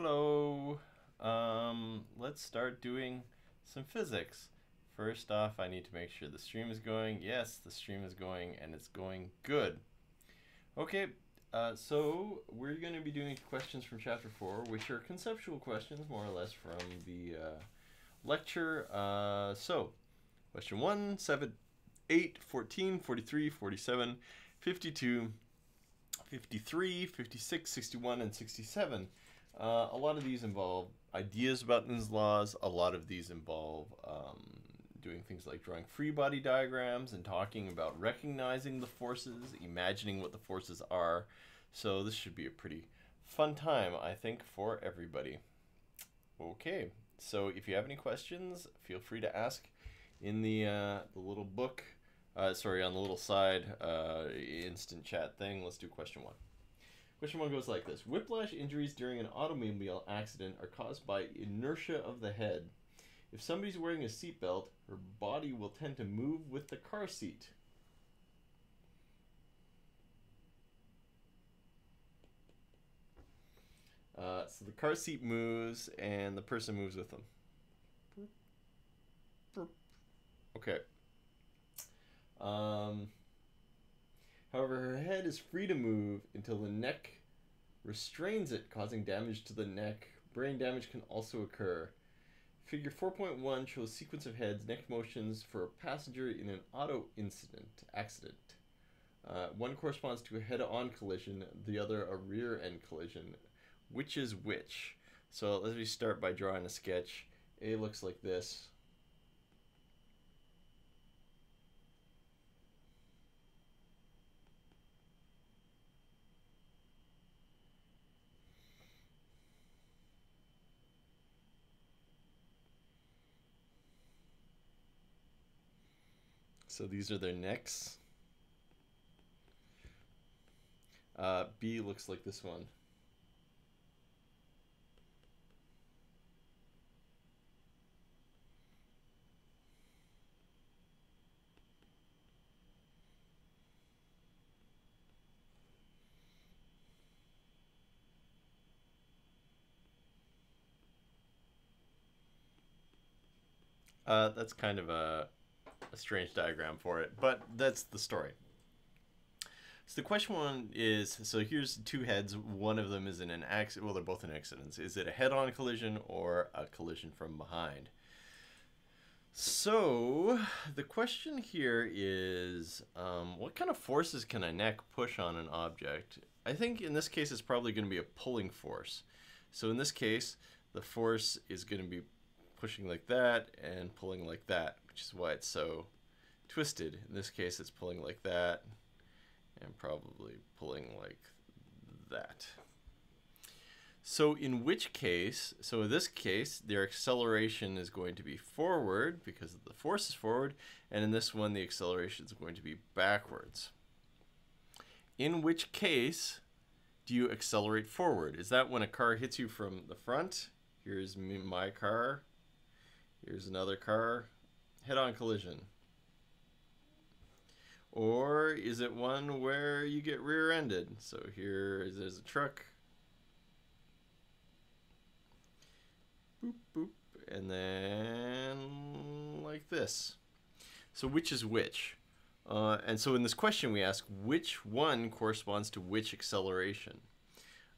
Hello. Um, let's start doing some physics. First off, I need to make sure the stream is going. Yes, the stream is going and it's going good. Okay, uh, so we're going to be doing questions from chapter 4, which are conceptual questions, more or less, from the uh, lecture. Uh, so, question 1, 7, 8, 14, 43, 47, 52, 53, 56, 61, and 67. Uh, a lot of these involve ideas about Newton's laws. A lot of these involve um, doing things like drawing free body diagrams and talking about recognizing the forces, imagining what the forces are. So this should be a pretty fun time, I think, for everybody. Okay, so if you have any questions, feel free to ask in the, uh, the little book, uh, sorry, on the little side uh, instant chat thing. Let's do question one. Question one goes like this Whiplash injuries during an automobile accident are caused by inertia of the head. If somebody's wearing a seatbelt, her body will tend to move with the car seat. Uh, so the car seat moves and the person moves with them. Okay. Um, However, her head is free to move until the neck restrains it, causing damage to the neck. Brain damage can also occur. Figure 4.1 shows sequence of heads, neck motions for a passenger in an auto incident accident. Uh, one corresponds to a head-on collision, the other a rear-end collision. Which is which? So let me start by drawing a sketch. A looks like this. So these are their necks. Uh, B looks like this one. Uh, that's kind of a strange diagram for it, but that's the story. So the question one is, so here's two heads. One of them is in an accident. Well, they're both in accidents. Is it a head-on collision or a collision from behind? So the question here is, um, what kind of forces can a neck push on an object? I think in this case it's probably going to be a pulling force. So in this case, the force is going to be pushing like that and pulling like that which is why it's so twisted. In this case, it's pulling like that and probably pulling like that. So in which case, so in this case, their acceleration is going to be forward because the force is forward, and in this one, the acceleration is going to be backwards. In which case do you accelerate forward? Is that when a car hits you from the front? Here's my car. Here's another car head-on collision? Or is it one where you get rear-ended? So here is there's a truck. Boop, boop, and then like this. So which is which? Uh, and so in this question we ask which one corresponds to which acceleration?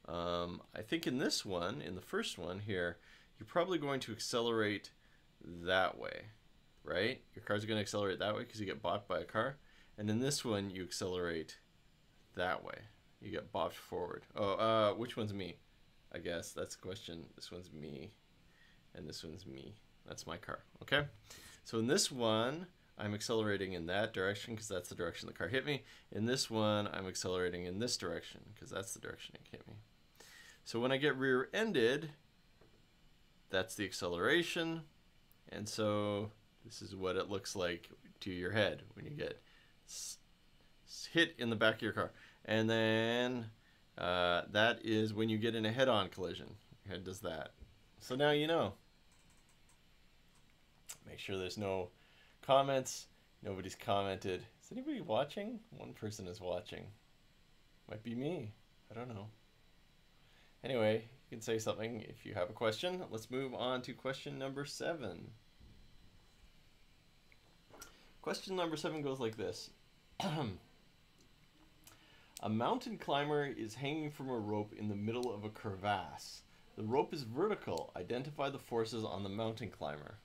Um, I think in this one, in the first one here, you're probably going to accelerate that way right? Your car's going to accelerate that way because you get bought by a car. And in this one, you accelerate that way. You get bopped forward. Oh, uh, which one's me? I guess that's the question. This one's me, and this one's me. That's my car, okay? So in this one, I'm accelerating in that direction because that's the direction the car hit me. In this one, I'm accelerating in this direction because that's the direction it hit me. So when I get rear-ended, that's the acceleration. And so this is what it looks like to your head when you get hit in the back of your car. And then uh, that is when you get in a head-on collision. Your head does that. So now you know. Make sure there's no comments. Nobody's commented. Is anybody watching? One person is watching. Might be me. I don't know. Anyway, You can say something if you have a question. Let's move on to question number seven. Question number seven goes like this. a mountain climber is hanging from a rope in the middle of a crevasse. The rope is vertical. Identify the forces on the mountain climber.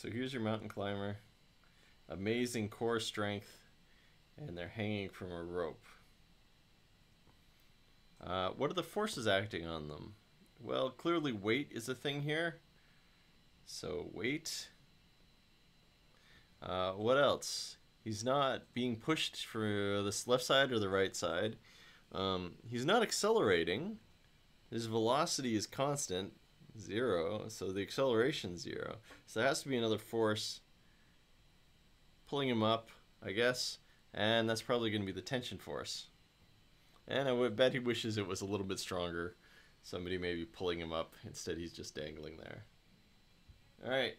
So here's your mountain climber. Amazing core strength, and they're hanging from a rope. Uh, what are the forces acting on them? Well, clearly weight is a thing here. So weight. Uh, what else? He's not being pushed for this left side or the right side. Um, he's not accelerating. His velocity is constant zero, so the acceleration zero. So there has to be another force pulling him up, I guess, and that's probably going to be the tension force. And I would bet he wishes it was a little bit stronger. Somebody may be pulling him up. Instead, he's just dangling there. All right.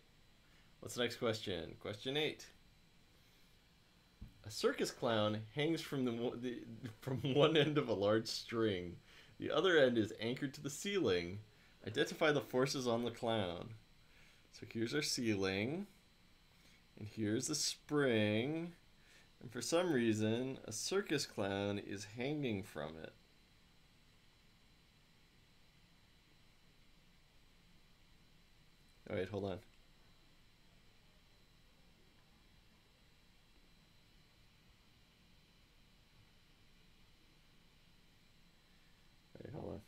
What's the next question? Question eight. A circus clown hangs from the, the from one end of a large string. The other end is anchored to the ceiling. Identify the forces on the clown. So here's our ceiling. And here's the spring. And for some reason, a circus clown is hanging from it. Oh, wait, hold on. Wait, hold on.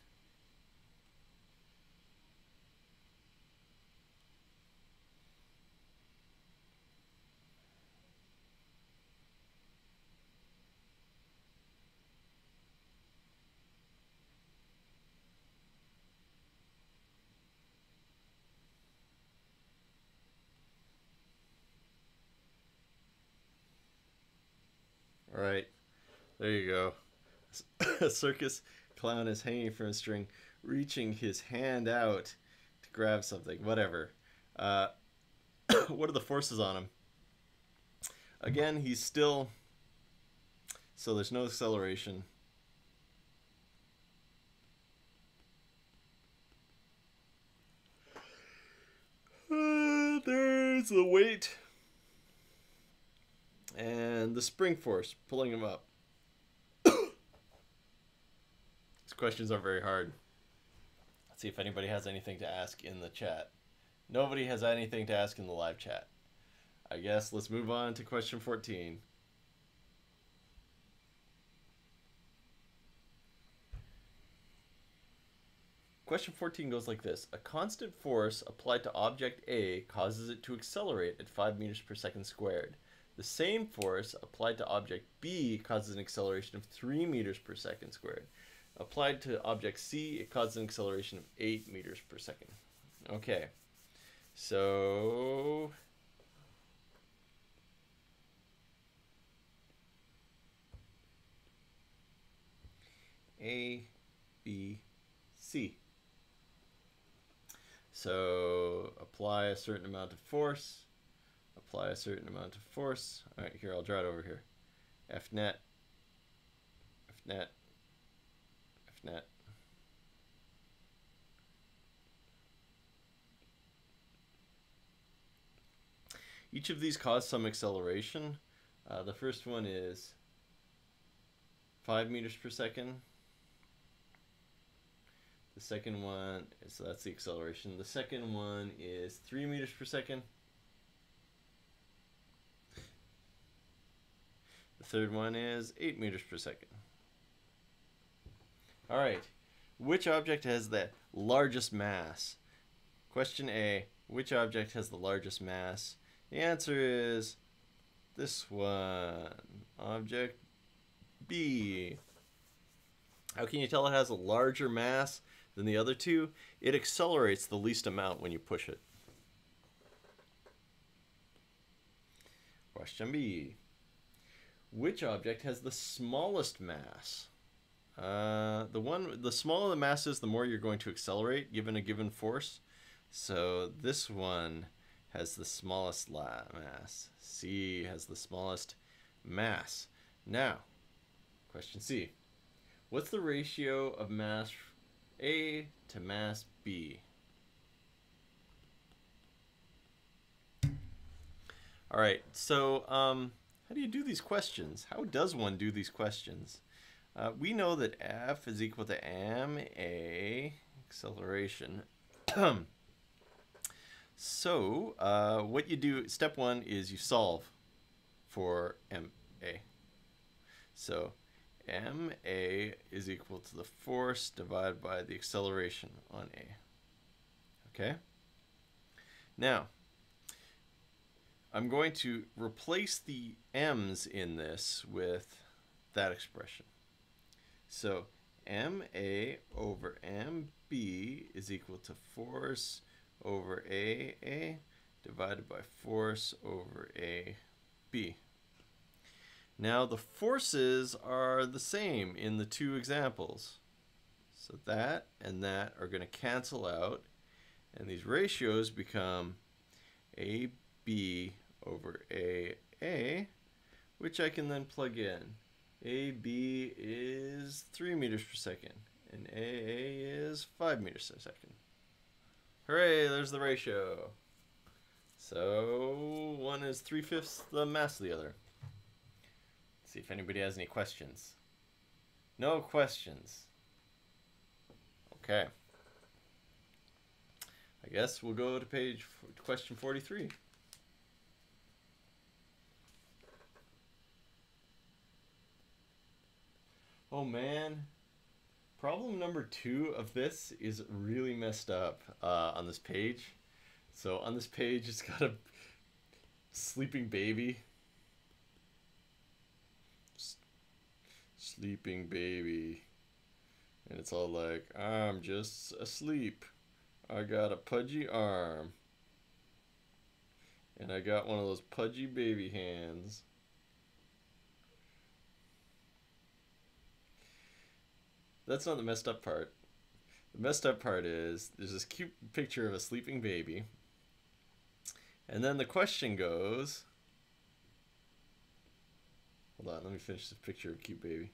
Right, there you go. A circus clown is hanging from a string, reaching his hand out to grab something, whatever. Uh, what are the forces on him? Again, he's still. So there's no acceleration. Uh, there's the weight and the spring force pulling him up. These questions are very hard. Let's see if anybody has anything to ask in the chat. Nobody has anything to ask in the live chat. I guess let's move on to question 14. Question 14 goes like this. A constant force applied to object A causes it to accelerate at 5 meters per second squared. The same force applied to object B causes an acceleration of 3 meters per second squared. Applied to object C, it causes an acceleration of 8 meters per second. Okay, so A, B, C. So apply a certain amount of force apply a certain amount of force. All right, here, I'll draw it over here. F net, F net, F net. Each of these cause some acceleration. Uh, the first one is 5 meters per second. The second one, so that's the acceleration. The second one is 3 meters per second. The third one is 8 meters per second. All right. Which object has the largest mass? Question A. Which object has the largest mass? The answer is this one. Object B. How can you tell it has a larger mass than the other two? It accelerates the least amount when you push it. Question B. Which object has the smallest mass? Uh, the one, the smaller the mass is, the more you're going to accelerate given a given force. So this one has the smallest mass. C has the smallest mass. Now, question C. What's the ratio of mass A to mass B? All right, so um, how do you do these questions? How does one do these questions? Uh, we know that F is equal to ma acceleration. so uh, what you do, step one is you solve for ma. So ma is equal to the force divided by the acceleration on a. Okay? Now, I'm going to replace the m's in this with that expression. So ma over mb is equal to force over aa divided by force over ab. Now the forces are the same in the two examples. So that and that are going to cancel out and these ratios become AB over AA, which I can then plug in. AB is 3 meters per second, and AA is 5 meters per second. Hooray, there's the ratio. So one is 3 fifths the mass of the other. Let's see if anybody has any questions. No questions. Okay. I guess we'll go to page question 43. Oh man. Problem number two of this is really messed up uh, on this page. So on this page, it's got a sleeping baby. Sleeping baby. And it's all like, I'm just asleep. I got a pudgy arm. And I got one of those pudgy baby hands. That's not the messed up part. The messed up part is there's this cute picture of a sleeping baby. And then the question goes Hold on, let me finish this picture of cute baby.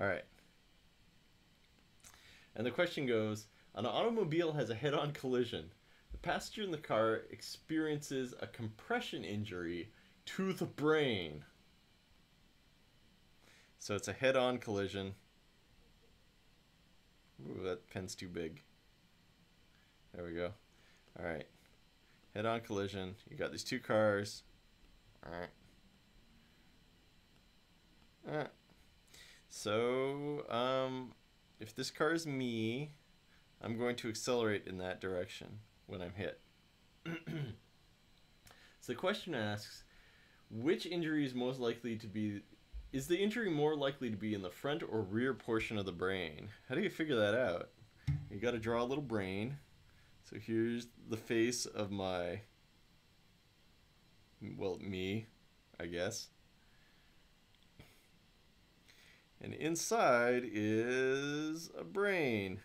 All right. And the question goes An automobile has a head on collision passenger in the car experiences a compression injury to the brain. So it's a head-on collision. Ooh, that pen's too big. There we go. All right. Head-on collision. You got these two cars. All right. All right. So, um, if this car is me, I'm going to accelerate in that direction when I'm hit. so the question asks, which injury is most likely to be is the injury more likely to be in the front or rear portion of the brain? How do you figure that out? You got to draw a little brain. So here's the face of my well, me, I guess. And inside is a brain.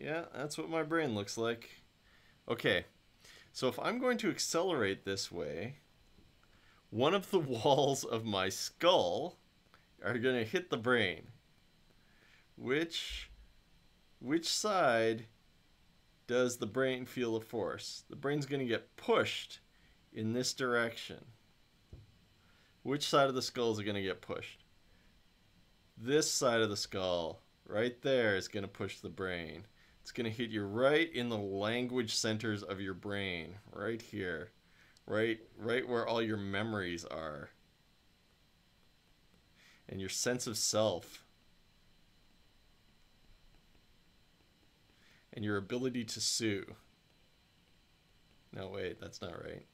Yeah, that's what my brain looks like. Okay, so if I'm going to accelerate this way, one of the walls of my skull are going to hit the brain. Which, which side does the brain feel the force? The brain's going to get pushed in this direction. Which side of the skull is going to get pushed? This side of the skull, right there, is going to push the brain. It's going to hit you right in the language centers of your brain, right here. Right right where all your memories are. And your sense of self. And your ability to sue. No, wait, that's not right.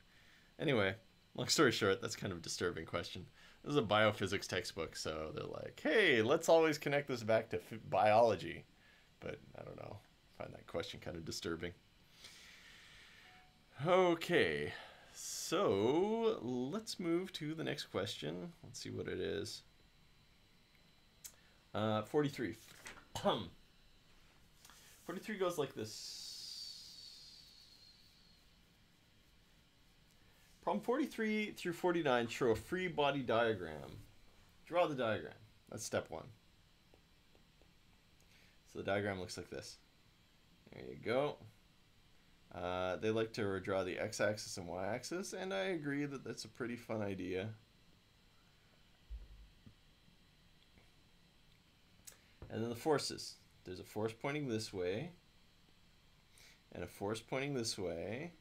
Anyway, Long story short, that's kind of a disturbing question. This is a biophysics textbook, so they're like, hey, let's always connect this back to biology. But I don't know. Find that question kind of disturbing. Okay, so let's move to the next question. Let's see what it is. Uh, 43. 43 goes like this. Problem 43 through 49 show a free body diagram. Draw the diagram. That's step one. So the diagram looks like this. There you go. Uh, they like to draw the x-axis and y-axis, and I agree that that's a pretty fun idea. And then the forces. There's a force pointing this way, and a force pointing this way,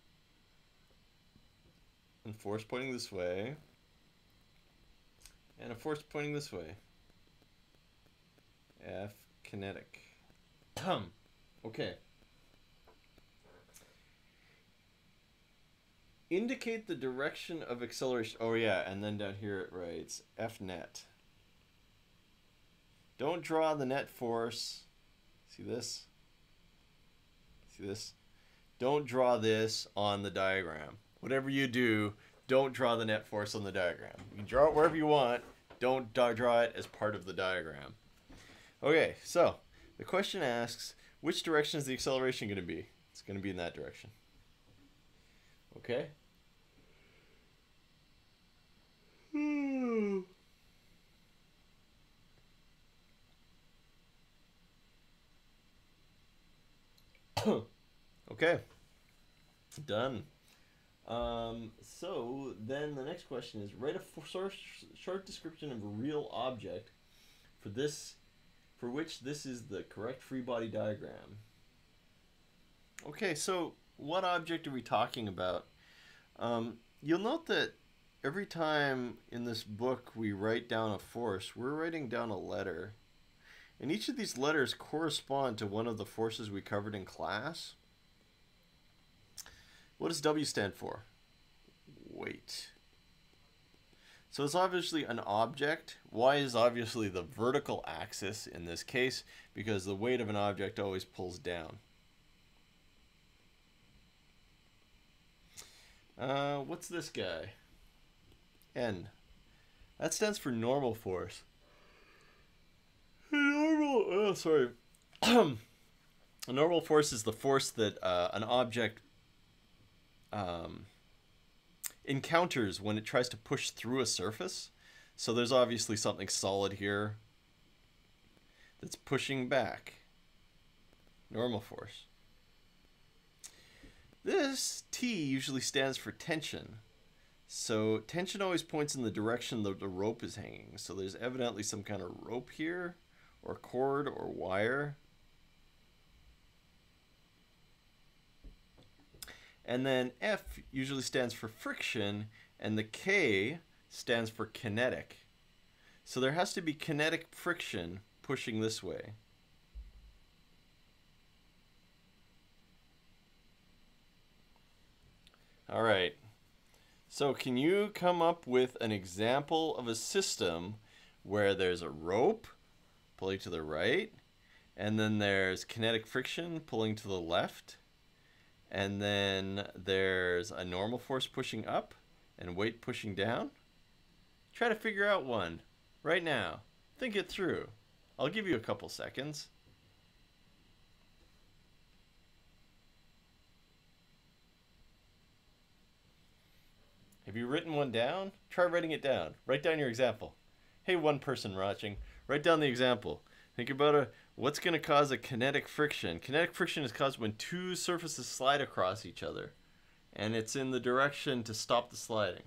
and force pointing this way, and a force pointing this way. F kinetic. okay. Indicate the direction of acceleration. Oh yeah, and then down here it writes F net. Don't draw the net force. See this? See this? Don't draw this on the diagram. Whatever you do, don't draw the net force on the diagram. You can draw it wherever you want. Don't draw it as part of the diagram. Okay, so the question asks, which direction is the acceleration going to be? It's going to be in that direction. Okay? Hmm. okay. Done. Um, so then the next question is write a short description of a real object for this for which this is the correct free body diagram. Okay, so what object are we talking about? Um, you'll note that every time in this book we write down a force, we're writing down a letter. And each of these letters correspond to one of the forces we covered in class. What does W stand for? Weight. So it's obviously an object. Y is obviously the vertical axis in this case because the weight of an object always pulls down. Uh, what's this guy? N. That stands for normal force. Normal. Oh, sorry. a normal force is the force that uh, an object um, encounters when it tries to push through a surface. So there's obviously something solid here that's pushing back. Normal force. This T usually stands for tension. So tension always points in the direction that the rope is hanging. So there's evidently some kind of rope here, or cord, or wire. And then F usually stands for friction, and the K stands for kinetic. So there has to be kinetic friction pushing this way. All right. So can you come up with an example of a system where there's a rope pulling to the right, and then there's kinetic friction pulling to the left, and then there's a normal force pushing up and weight pushing down? Try to figure out one right now. Think it through. I'll give you a couple seconds. Have you written one down? Try writing it down. Write down your example. Hey, one person watching, write down the example. Think about a, what's going to cause a kinetic friction. Kinetic friction is caused when two surfaces slide across each other, and it's in the direction to stop the sliding.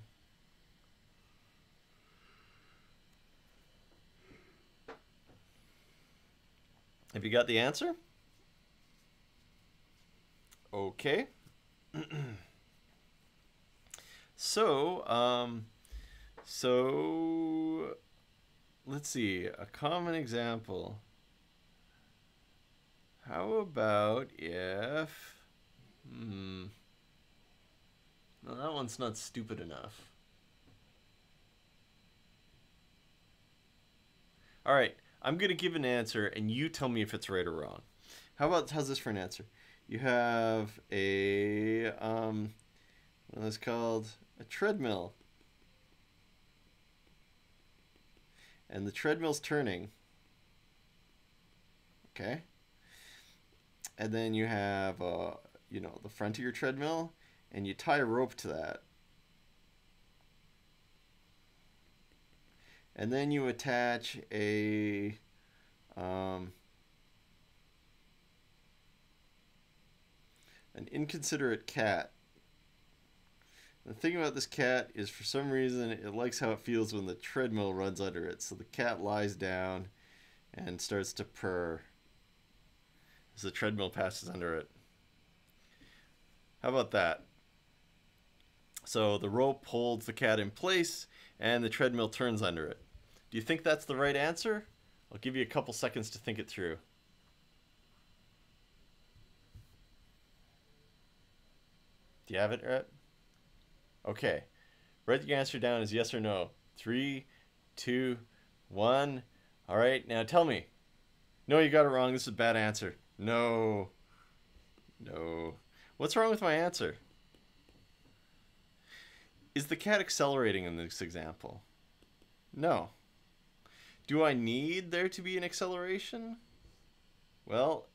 Have you got the answer? Okay. So, um, so let's see a common example. How about if, hmm, no, that one's not stupid enough. All right, I'm gonna give an answer and you tell me if it's right or wrong. How about, how's this for an answer? You have a, um, what is called? A treadmill. And the treadmill's turning. Okay. And then you have, uh, you know, the front of your treadmill, and you tie a rope to that. And then you attach a, um, an inconsiderate cat. The thing about this cat is for some reason it likes how it feels when the treadmill runs under it. So the cat lies down and starts to purr as the treadmill passes under it. How about that? So the rope holds the cat in place and the treadmill turns under it. Do you think that's the right answer? I'll give you a couple seconds to think it through. Do you have it, Rhett? Okay. Write the answer down as yes or no. Three, two, one. All right, now tell me. No, you got it wrong. This is a bad answer. No. No. What's wrong with my answer? Is the cat accelerating in this example? No. Do I need there to be an acceleration? Well,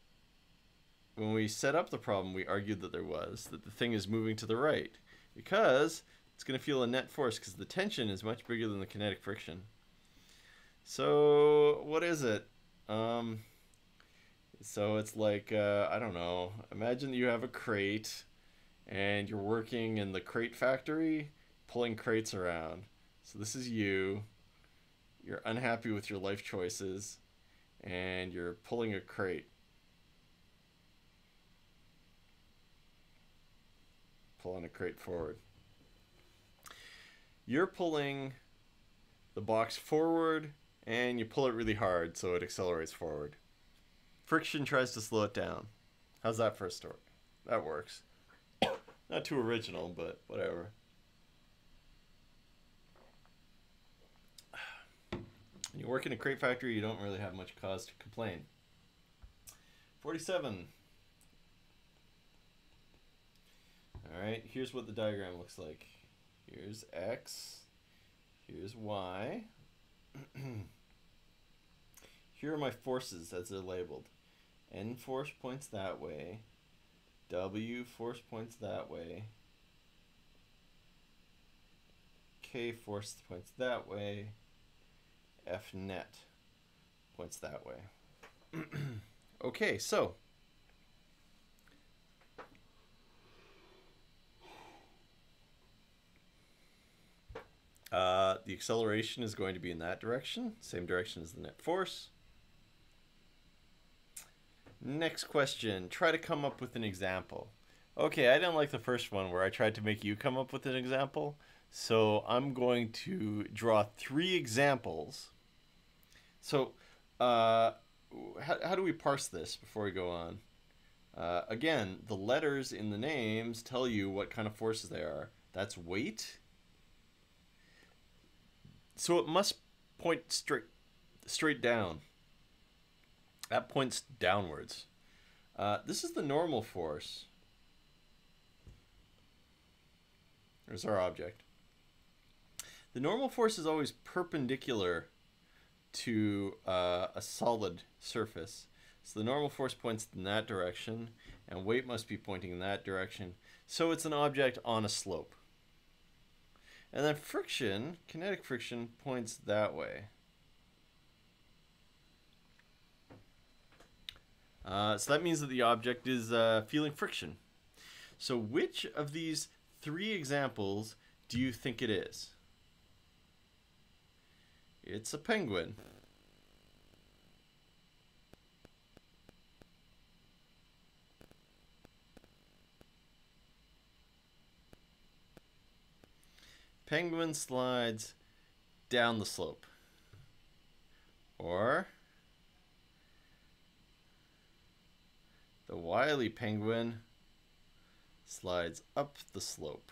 when we set up the problem, we argued that there was, that the thing is moving to the right, because it's going to feel a net force because the tension is much bigger than the kinetic friction. So what is it? Um, so it's like, uh, I don't know, imagine you have a crate and you're working in the crate factory pulling crates around. So this is you you're unhappy with your life choices and you're pulling a crate. Pulling a crate forward. You're pulling the box forward and you pull it really hard so it accelerates forward. Friction tries to slow it down. How's that for a story? That works. Not too original, but whatever. When you work in a crate factory, you don't really have much cause to complain. 47. Alright, here's what the diagram looks like. Here's X, here's Y. Here are my forces as they're labeled. N force points that way. W force points that way. K force points that way. F net points that way. okay, so uh, the acceleration is going to be in that direction, same direction as the net force. Next question, try to come up with an example. Okay, I didn't like the first one where I tried to make you come up with an example. So I'm going to draw three examples. So uh, how, how do we parse this before we go on? Uh, again, the letters in the names tell you what kind of forces they are. That's weight. So it must point straight straight down. That points downwards. Uh, this is the normal force. There's our object. The normal force is always perpendicular to uh, a solid surface. So the normal force points in that direction, and weight must be pointing in that direction. So it's an object on a slope. And then friction, kinetic friction, points that way. Uh, so that means that the object is uh, feeling friction. So which of these three examples do you think it is? It's a penguin. Penguin slides down the slope. Or the wily penguin slides up the slope.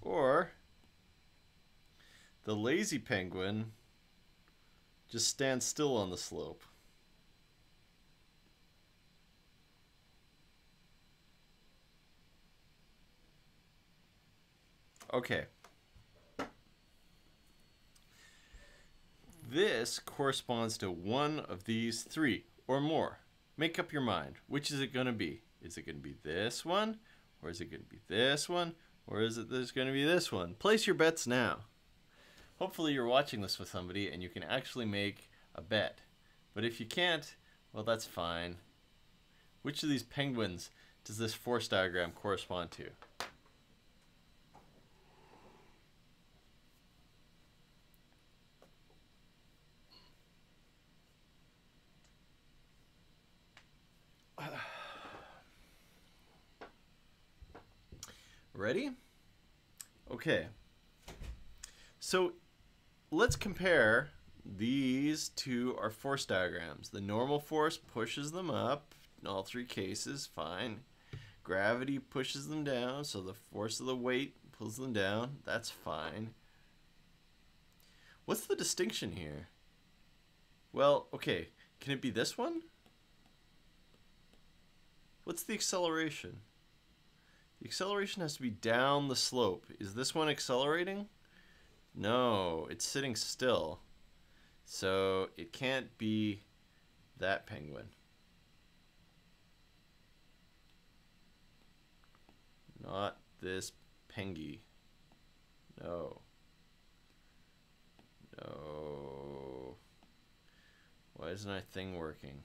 Or the lazy penguin just stands still on the slope. Okay. This corresponds to one of these three or more. Make up your mind. Which is it going to be? Is it going to be this one? Or is it going to be this one? Or is it this going to be this one? Place your bets now. Hopefully you're watching this with somebody and you can actually make a bet. But if you can't, well that's fine. Which of these penguins does this force diagram correspond to? Ready? Okay. So let's compare these to our force diagrams. The normal force pushes them up in all three cases, fine. Gravity pushes them down, so the force of the weight pulls them down, that's fine. What's the distinction here? Well, okay, can it be this one? What's the acceleration? The acceleration has to be down the slope. Is this one accelerating? No, it's sitting still. So it can't be that penguin. Not this pengy. No. No. Why isn't my thing working?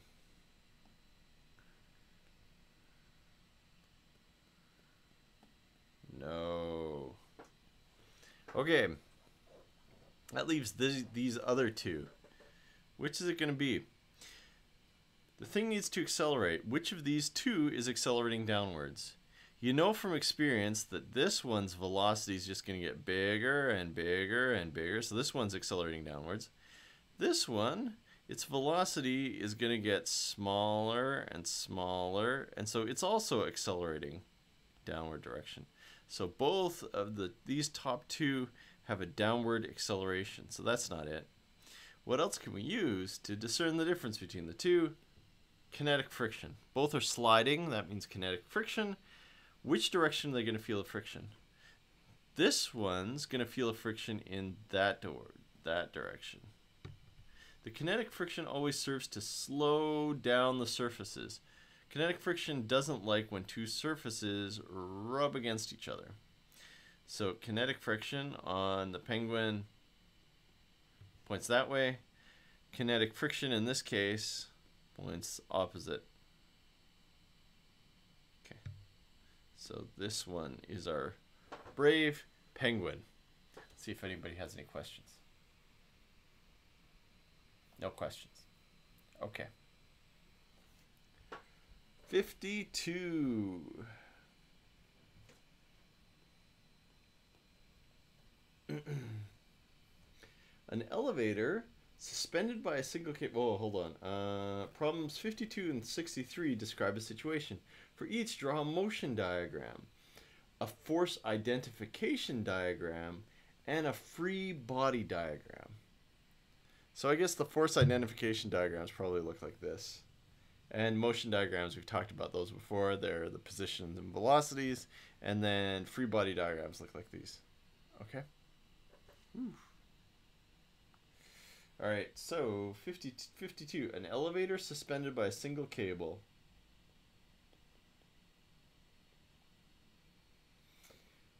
No. Okay. That leaves these, these other two. Which is it going to be? The thing needs to accelerate. Which of these two is accelerating downwards? You know from experience that this one's velocity is just going to get bigger and bigger and bigger. So this one's accelerating downwards. This one, its velocity is going to get smaller and smaller. And so it's also accelerating downward direction. So both of the these top two have a downward acceleration. So that's not it. What else can we use to discern the difference between the two? Kinetic friction. Both are sliding, that means kinetic friction. Which direction are they going to feel a friction? This one's going to feel a friction in that door, that direction. The kinetic friction always serves to slow down the surfaces. Kinetic friction doesn't like when two surfaces rub against each other. So kinetic friction on the penguin points that way. Kinetic friction in this case points opposite. Okay. So this one is our brave penguin. Let's see if anybody has any questions. No questions. Okay. 52. An elevator suspended by a single cable. Oh, hold on. Uh, problems 52 and 63 describe a situation. For each, draw a motion diagram, a force identification diagram, and a free body diagram. So I guess the force identification diagrams probably look like this. And motion diagrams, we've talked about those before. They're the positions and velocities. And then free body diagrams look like these. Okay? All right, so 50, 52. An elevator suspended by a single cable.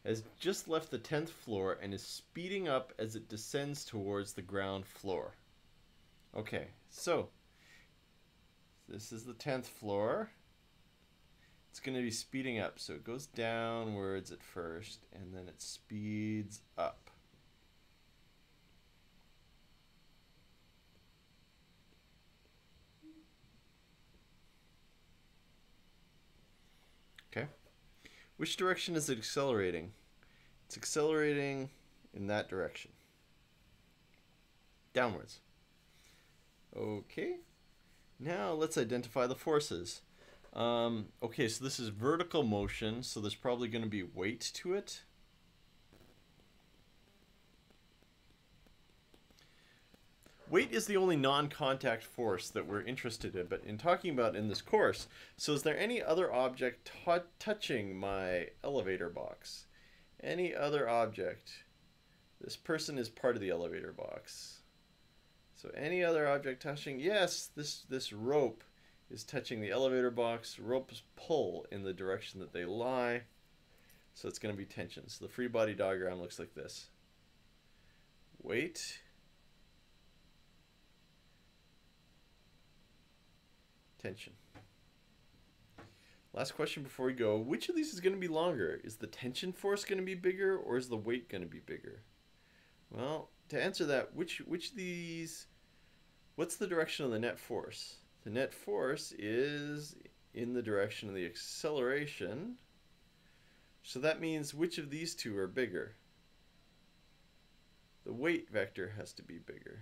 Has just left the 10th floor and is speeding up as it descends towards the ground floor. Okay, so this is the 10th floor. It's going to be speeding up. So it goes downwards at first, and then it speeds up. Okay. Which direction is it accelerating? It's accelerating in that direction. Downwards. Okay. Now let's identify the forces. Um, okay, so this is vertical motion, so there's probably going to be weight to it. weight is the only non-contact force that we're interested in, but in talking about in this course. So is there any other object touching my elevator box? Any other object? This person is part of the elevator box. So any other object touching? Yes, this, this rope is touching the elevator box. Ropes pull in the direction that they lie. So it's going to be tension. So the free body diagram looks like this. Weight tension. Last question before we go. Which of these is going to be longer? Is the tension force going to be bigger or is the weight going to be bigger? Well, to answer that, which which of these what's the direction of the net force? The net force is in the direction of the acceleration. So that means which of these two are bigger? The weight vector has to be bigger.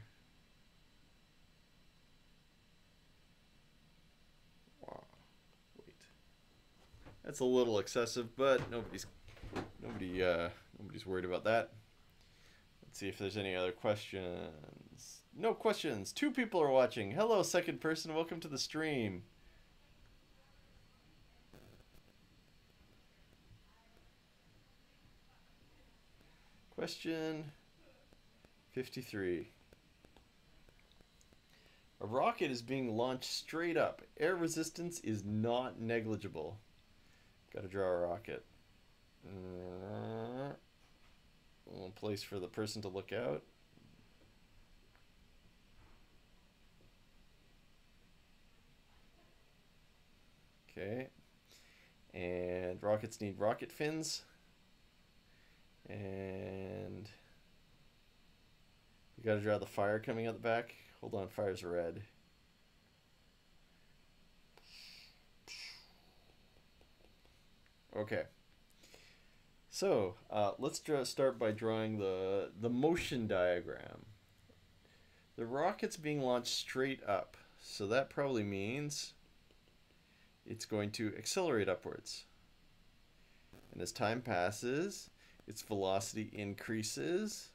That's a little excessive, but nobody's nobody uh, nobody's worried about that. Let's see if there's any other questions. No questions. Two people are watching. Hello, second person. Welcome to the stream. Question 53. A rocket is being launched straight up. Air resistance is not negligible. Got to draw a rocket. Uh, one place for the person to look out. Okay. And rockets need rocket fins. And you got to draw the fire coming out the back. Hold on, fire's red. Okay. So uh, let's draw, start by drawing the, the motion diagram. The rocket's being launched straight up, so that probably means it's going to accelerate upwards. And as time passes, its velocity increases,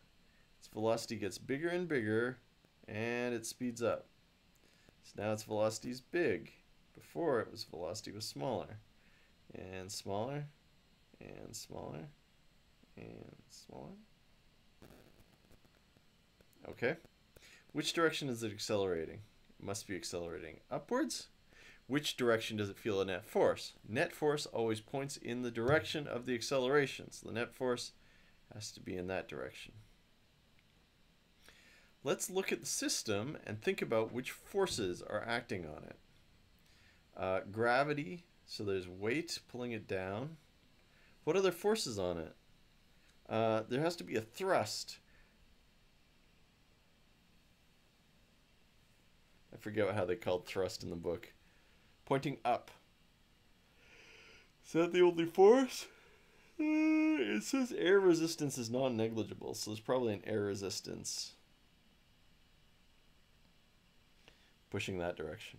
its velocity gets bigger and bigger, and it speeds up. So now its velocity is big. Before it was velocity was smaller and smaller and smaller and smaller. Okay. Which direction is it accelerating? It must be accelerating upwards. Which direction does it feel a net force? Net force always points in the direction of the acceleration. So the net force has to be in that direction. Let's look at the system and think about which forces are acting on it. Uh, gravity so there's weight pulling it down. What other forces on it? Uh, there has to be a thrust. I forget how they called thrust in the book. Pointing up. Is that the only force? Uh, it says air resistance is non-negligible, so there's probably an air resistance pushing that direction.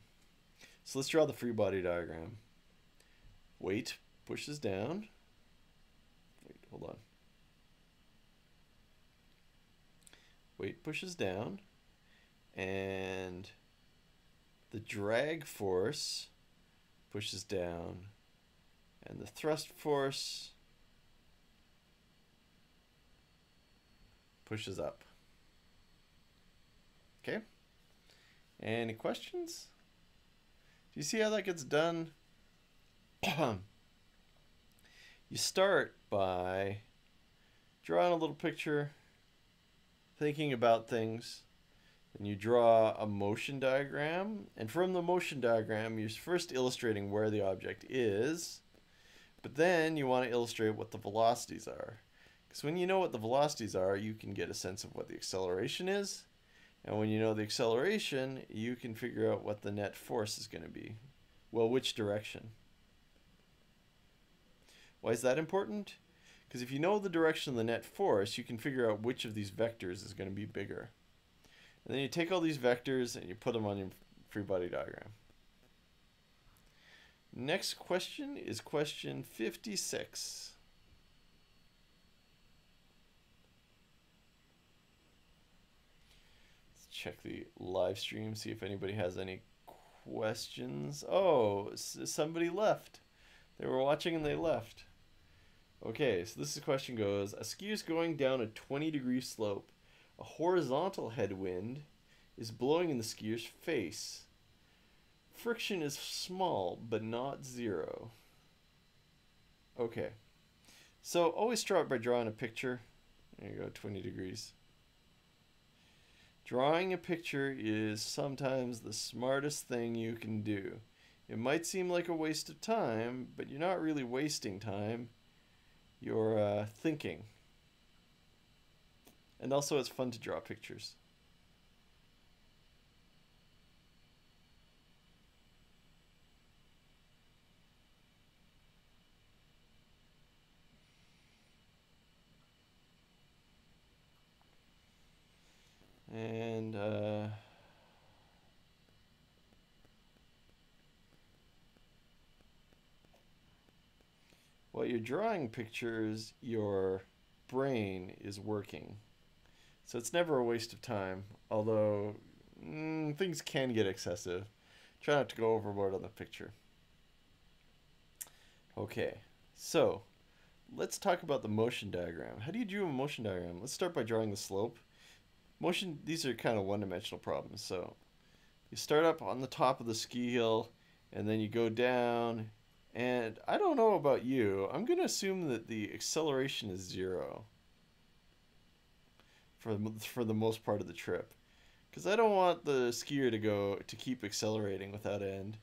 So let's draw the free body diagram. Weight pushes down. Wait, hold on. Weight pushes down. And the drag force pushes down. And the thrust force pushes up. Okay? Any questions? Do you see how that gets done? you start by drawing a little picture, thinking about things, and you draw a motion diagram. And from the motion diagram, you're first illustrating where the object is, but then you want to illustrate what the velocities are. Because when you know what the velocities are, you can get a sense of what the acceleration is. And when you know the acceleration, you can figure out what the net force is going to be. Well, which direction? Why is that important? Because if you know the direction of the net force, you can figure out which of these vectors is going to be bigger. And then you take all these vectors and you put them on your free body diagram. Next question is question 56. Let's check the live stream, see if anybody has any questions. Oh, somebody left. They were watching and they left. Okay, so this question goes A ski is going down a 20 degree slope. A horizontal headwind is blowing in the skier's face. Friction is small, but not zero. Okay. So always start by drawing a picture. There you go, 20 degrees. Drawing a picture is sometimes the smartest thing you can do. It might seem like a waste of time, but you're not really wasting time. You're uh, thinking. And also, it's fun to draw pictures. And uh, while you're drawing pictures, your brain is working. So it's never a waste of time, although mm, things can get excessive. Try not to go overboard on the picture. Okay, so let's talk about the motion diagram. How do you do a motion diagram? Let's start by drawing the slope. Motion, these are kind of one-dimensional problems. So you start up on the top of the ski hill, and then you go down, and I don't know about you. I'm going to assume that the acceleration is zero for, for the most part of the trip. Because I don't want the skier to go to keep accelerating without end.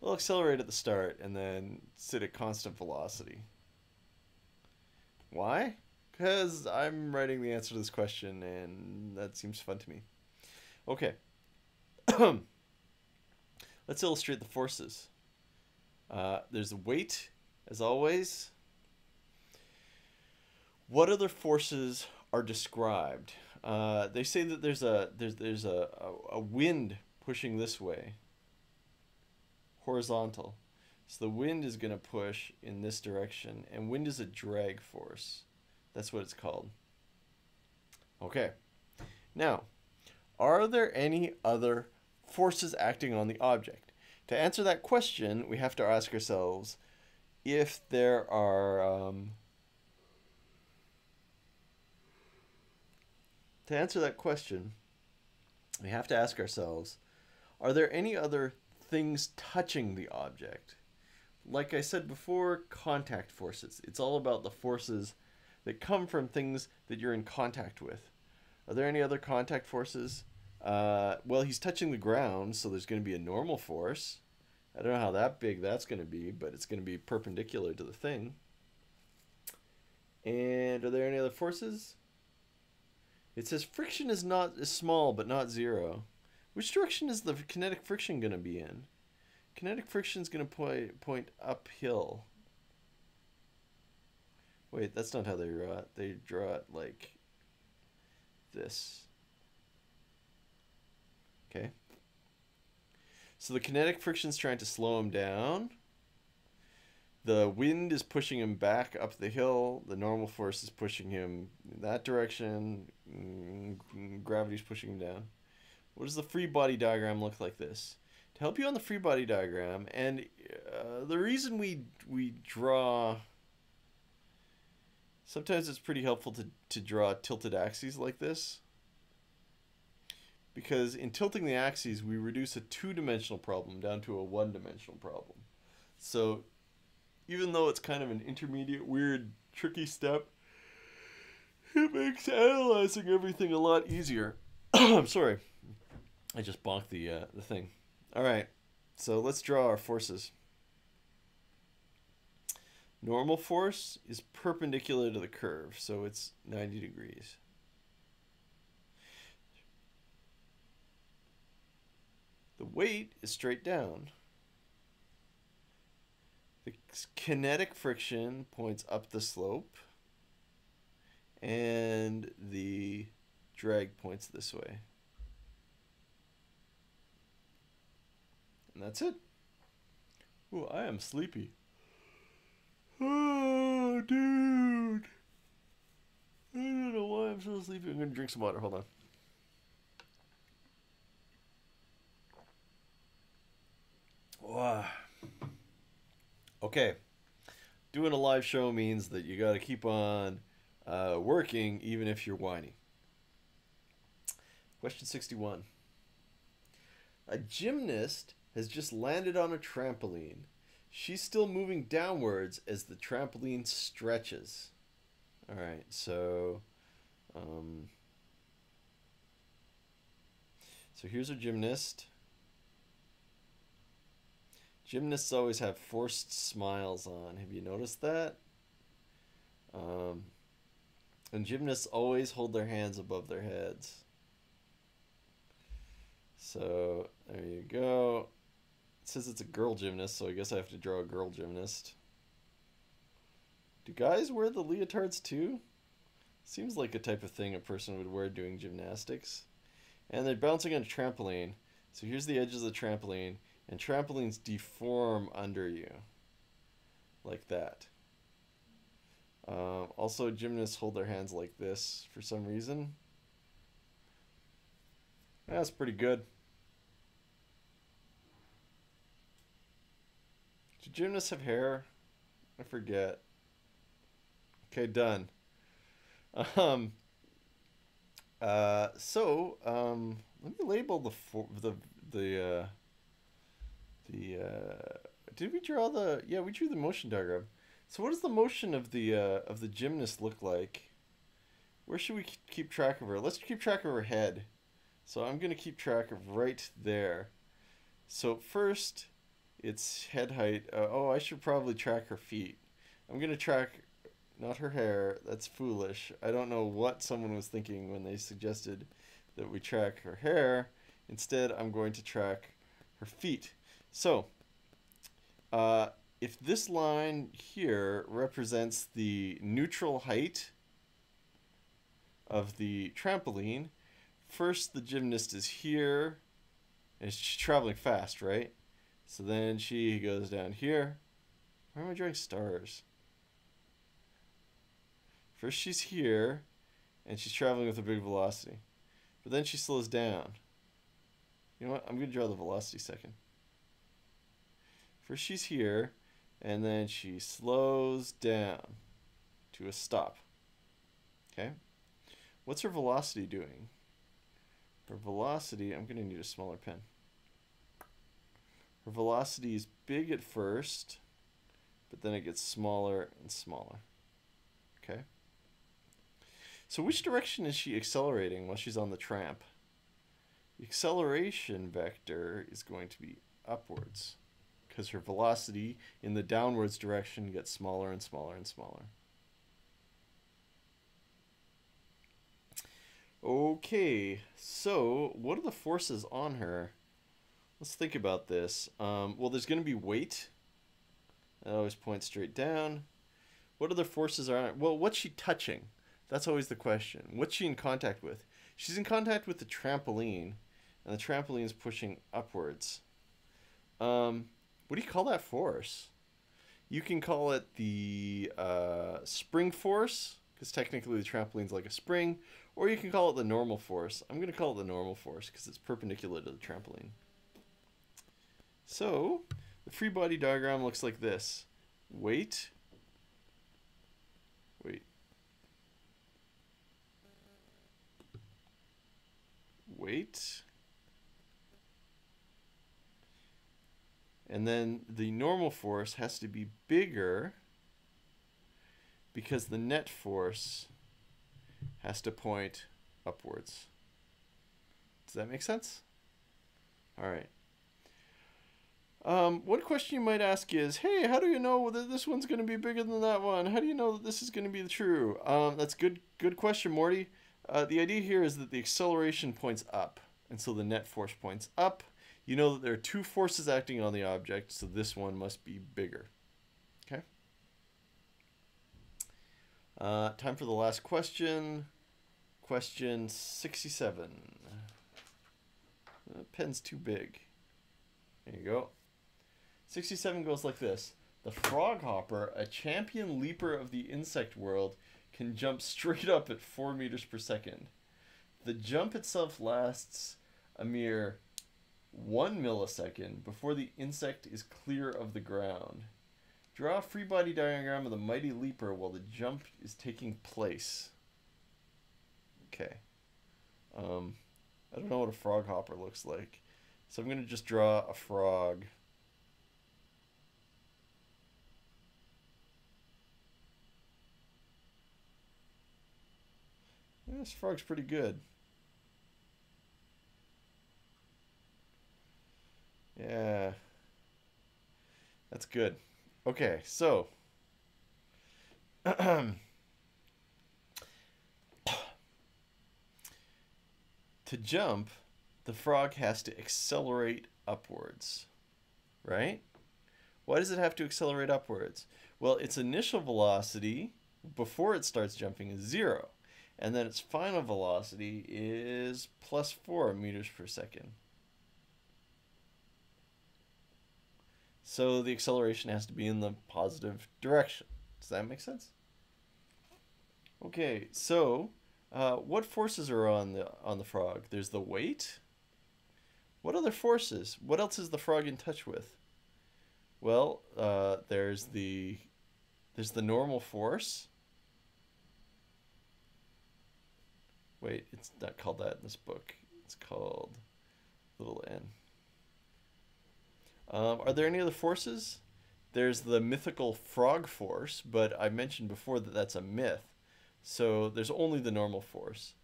They'll accelerate at the start and then sit at constant velocity. Why? because I'm writing the answer to this question and that seems fun to me. Okay. Let's illustrate the forces. Uh, there's the weight, as always. What other forces are described? Uh, they say that there's a there's there's a, a, a wind pushing this way. Horizontal. So the wind is going to push in this direction, and wind is a drag force. That's what it's called. Okay. Now, are there any other forces acting on the object? To answer that question, we have to ask ourselves if there are. Um, to answer that question, we have to ask ourselves are there any other things touching the object? Like I said before, contact forces. It's all about the forces that come from things that you're in contact with. Are there any other contact forces? Uh, well, he's touching the ground, so there's going to be a normal force. I don't know how that big that's going to be, but it's going to be perpendicular to the thing. And are there any other forces? It says friction is not is small, but not zero. Which direction is the kinetic friction going to be in? Kinetic friction is going to point point uphill. Wait, that's not how they draw it. They draw it like this. Okay. So the kinetic friction is trying to slow him down. The wind is pushing him back up the hill. The normal force is pushing him in that direction. Mm, gravity's pushing him down. What does the free body diagram look like this? To help you on the free body diagram, and uh, the reason we we draw Sometimes it's pretty helpful to, to draw tilted axes like this. Because in tilting the axes, we reduce a two-dimensional problem down to a one-dimensional problem. So even though it's kind of an intermediate, weird, tricky step, it makes analyzing everything a lot easier. I'm sorry. I just bonked the, uh, the thing. All right. So let's draw our forces. Normal force is perpendicular to the curve, so it's 90 degrees. The weight is straight down kinetic friction points up the slope and the drag points this way. And that's it. Oh, I am sleepy. Oh, dude. I don't know why I'm so sleepy. I'm going to drink some water. Hold on. Wow okay. Doing a live show means that you got to keep on uh, working even if you're whiny. Question 61. A gymnast has just landed on a trampoline. She's still moving downwards as the trampoline stretches. All right, so um, so here's a gymnast. Gymnasts always have forced smiles on. Have you noticed that? Um, and gymnasts always hold their hands above their heads. So there you go. It says it's a girl gymnast, so I guess I have to draw a girl gymnast. Do guys wear the leotards too? Seems like a type of thing a person would wear doing gymnastics. And they're bouncing on a trampoline. So here's the edge of the trampoline. And trampolines deform under you. Like that. Uh, also, gymnasts hold their hands like this for some reason. That's pretty good. Do gymnasts have hair? I forget. Okay, done. Um. Uh. So, um. Let me label the the the uh. The uh. Did we draw the? Yeah, we drew the motion diagram. So, what does the motion of the uh, of the gymnast look like? Where should we keep track of her? Let's keep track of her head. So I'm going to keep track of right there. So first, it's head height. Uh, oh, I should probably track her feet. I'm going to track not her hair. That's foolish. I don't know what someone was thinking when they suggested that we track her hair. Instead, I'm going to track her feet. So, uh, if this line here represents the neutral height of the trampoline, first the gymnast is here and she's traveling fast, right? So then she goes down here. Why am I drawing stars? First she's here and she's traveling with a big velocity. But then she slows down. You know what? I'm going to draw the velocity second. First she's here and then she slows down to a stop. Okay? What's her velocity doing? Her velocity, I'm going to need a smaller pen. Her velocity is big at first, but then it gets smaller and smaller. Okay? So which direction is she accelerating while she's on the tramp? The acceleration vector is going to be upwards because her velocity in the downwards direction gets smaller and smaller and smaller. Okay, so what are the forces on her? Let's think about this. Um, well, there's going to be weight. That always points straight down. What other forces are on her? Well, what's she touching? That's always the question. What's she in contact with? She's in contact with the trampoline, and the trampoline is pushing upwards. Um, what do you call that force? You can call it the uh, spring force, because technically the trampoline's like a spring, or you can call it the normal force. I'm going to call it the normal force because it's perpendicular to the trampoline. So, the free body diagram looks like this. Weight. Wait. Weight. And then the normal force has to be bigger because the net force has to point upwards. Does that make sense? All right. Um, one question you might ask is, hey, how do you know whether this one's going to be bigger than that one? How do you know that this is going to be true? Um, that's good. Good question, Morty. Uh, the idea here is that the acceleration points up, and so the net force points up. You know that there are two forces acting on the object, so this one must be bigger. Okay. Uh, time for the last question. Question 67. The pen's too big. There you go. 67 goes like this. The frog hopper, a champion leaper of the insect world, can jump straight up at 4 meters per second. The jump itself lasts a mere one millisecond before the insect is clear of the ground. Draw a free body diagram of the mighty leaper while the jump is taking place. Okay. Um, I don't know what a frog hopper looks like. So I'm going to just draw a frog. This frog's pretty good. Yeah. That's good. Okay, so to jump, the frog has to accelerate upwards, right? Why does it have to accelerate upwards? Well, its initial velocity before it starts jumping is zero, and then its final velocity is plus four meters per second. So the acceleration has to be in the positive direction. Does that make sense? Okay, so uh, what forces are on the on the frog? There's the weight. What other forces? What else is the frog in touch with? Well, uh, there's the there's the normal force. Wait, it's not called that in this book. It's called little n. Um, are there any other forces? There's the mythical frog force, but I mentioned before that that's a myth. So there's only the normal force.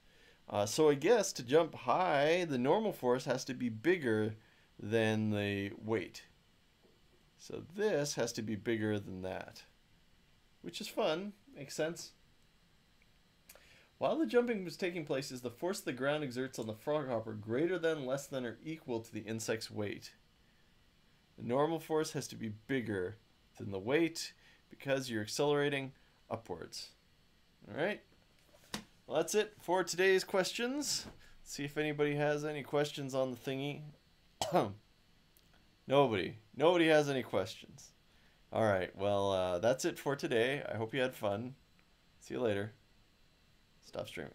Uh, so I guess to jump high, the normal force has to be bigger than the weight. So this has to be bigger than that, which is fun. Makes sense. While the jumping was taking place, is the force the ground exerts on the frog hopper greater than, less than, or equal to the insect's weight? The normal force has to be bigger than the weight because you're accelerating upwards. All right. Well, that's it for today's questions. Let's see if anybody has any questions on the thingy. Nobody. Nobody has any questions. All right. Well, uh, that's it for today. I hope you had fun. See you later. Stop streaming.